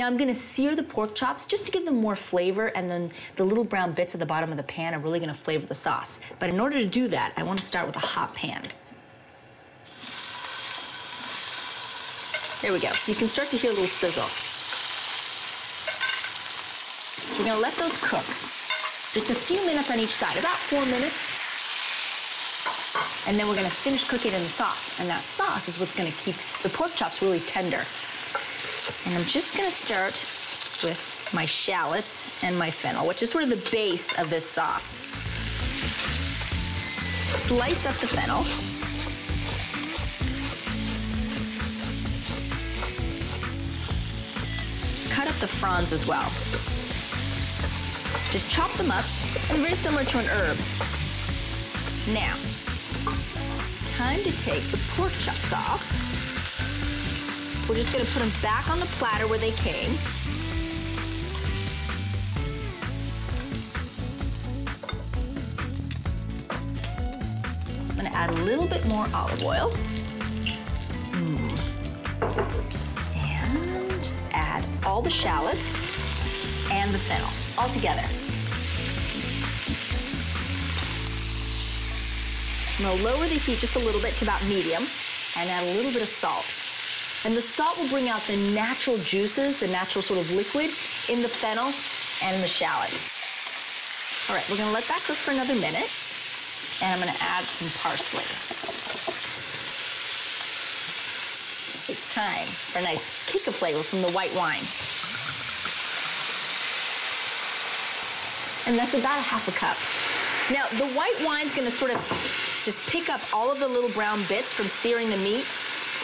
Now I'm gonna sear the pork chops just to give them more flavor and then the little brown bits at the bottom of the pan are really gonna flavor the sauce. But in order to do that, I wanna start with a hot pan. There we go. You can start to hear a little sizzle. So we're gonna let those cook. Just a few minutes on each side, about four minutes. And then we're gonna finish cooking in the sauce. And that sauce is what's gonna keep the pork chops really tender. And I'm just gonna start with my shallots and my fennel, which is sort of the base of this sauce. Slice up the fennel. Cut up the fronds as well. Just chop them up, and very similar to an herb. Now, time to take the pork chops off. We're just gonna put them back on the platter where they came. I'm gonna add a little bit more olive oil. And add all the shallots and the fennel all together. I'm gonna lower the heat just a little bit to about medium and add a little bit of salt. And the salt will bring out the natural juices, the natural sort of liquid in the fennel and the shallots. All right, we're gonna let that cook for another minute. And I'm gonna add some parsley. It's time for a nice kick of flavor from the white wine. And that's about a half a cup. Now, the white wine's gonna sort of just pick up all of the little brown bits from searing the meat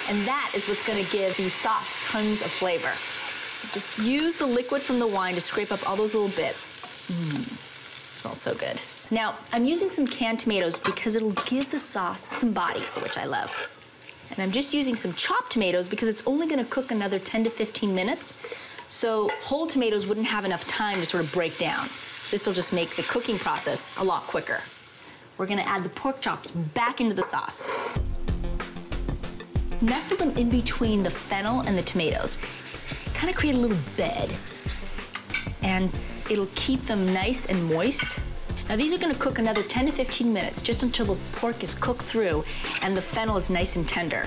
and that is what's gonna give the sauce tons of flavor. Just use the liquid from the wine to scrape up all those little bits. Mmm, smells so good. Now, I'm using some canned tomatoes because it'll give the sauce some body, which I love. And I'm just using some chopped tomatoes because it's only gonna cook another 10 to 15 minutes. So whole tomatoes wouldn't have enough time to sort of break down. This will just make the cooking process a lot quicker. We're gonna add the pork chops back into the sauce. Nestle them in between the fennel and the tomatoes. Kind of create a little bed. And it'll keep them nice and moist. Now these are gonna cook another 10 to 15 minutes, just until the pork is cooked through and the fennel is nice and tender.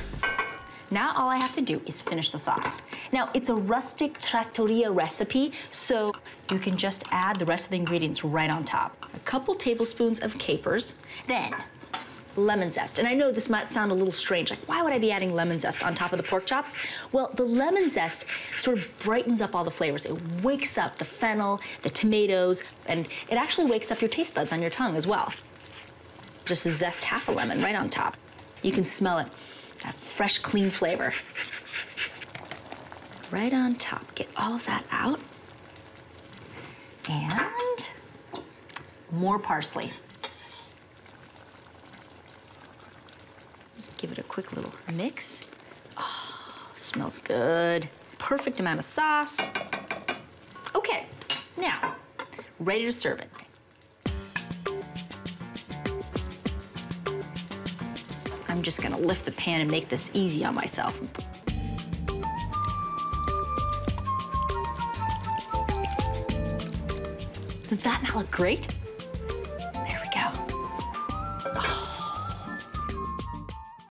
Now all I have to do is finish the sauce. Now it's a rustic trattoria recipe, so you can just add the rest of the ingredients right on top. A couple tablespoons of capers, then lemon zest. And I know this might sound a little strange, like why would I be adding lemon zest on top of the pork chops? Well, the lemon zest sort of brightens up all the flavors. It wakes up the fennel, the tomatoes, and it actually wakes up your taste buds on your tongue as well. Just zest half a lemon right on top. You can smell it, that fresh, clean flavor. Right on top, get all of that out. And more parsley. Just give it a quick little mix. Oh, smells good. Perfect amount of sauce. Okay, now, ready to serve it. I'm just gonna lift the pan and make this easy on myself. Does that not look great?